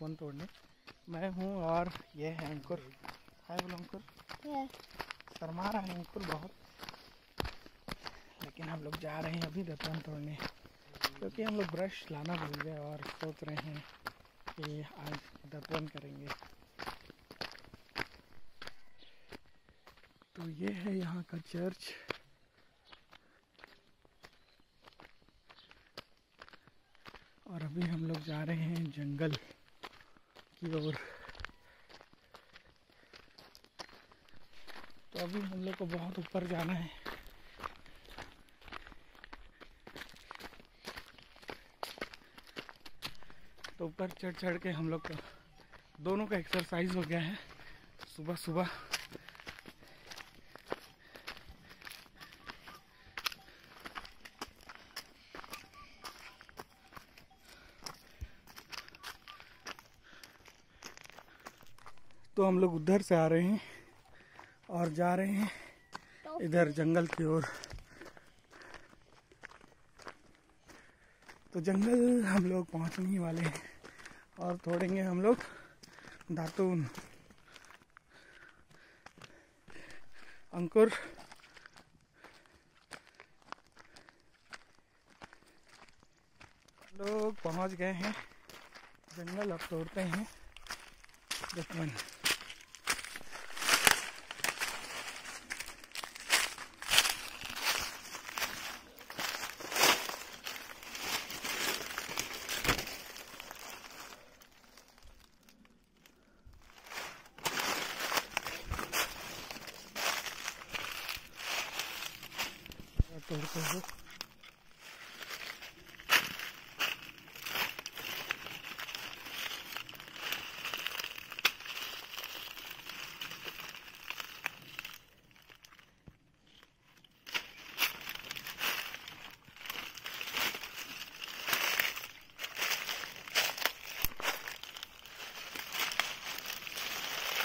दतवन तोड़ने। मैं हूँ और ये है अंकुर। हाय बोलो अंकुर। शर्मा रहा है अंकुर बहुत। लेकिन हम लोग जा रहे हैं अभी दतवन तोड़ने। क्योंकि हम लोग ब्रश लाना भूल गए और सोच रहे हैं कि आज दतवन करेंगे। तो ये है यहाँ का चर्च। और अभी हम लोग जा रहे हैं जंगल। की ओर तो अभी हम लोग को बहुत ऊपर जाना है। तो ऊपर चढ़ चढ़ के हम लोग का दोनों का एक्सरसाइज हो गया है। सुबह सुबह तो हम लोग उधर से आ रहे हैं और जा रहे हैं इधर जंगल की ओर। तो जंगल हम लोग पहुँचने ही वाले हैं और तोड़ेंगे हम लोग दातून। अंकुर। लोग पहुँच गए हैं। जंगल अब तोड़ते हैं। दुश्मन तोड़ते हुए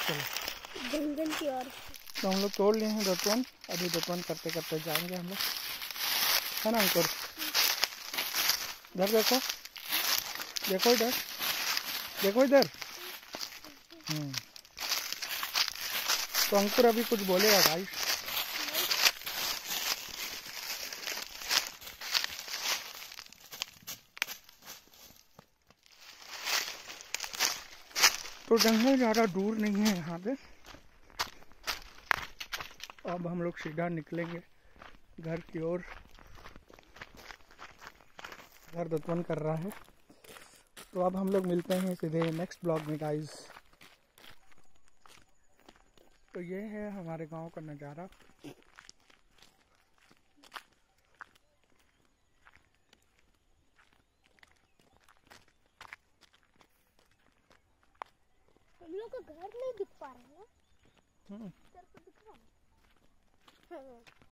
चलो। जंगल की ओर तो हम लोग तोड़ लिए हैं दतवन अभी दतवन करते करते जाएँगे हम लोग। है ना अंकुर इधर देखो। देखो इधर। देखो इधर। हम्म। तो अंकुर अभी कुछ बोलेगा भाई तो जंगल ज़्यादा दूर नहीं है यहाँ पे। अब हम लोग सीधा निकलेंगे घर की ओर। घर दतवन कर रहा है। तो अब हम लोग मिलते हैं सीधे नेक्स्ट ब्लॉग में गाइस तो ये है हमारे गाँव का नज़ारा। हम लोग का घर नहीं दिख पा रहा है हम्म, है। हाँ।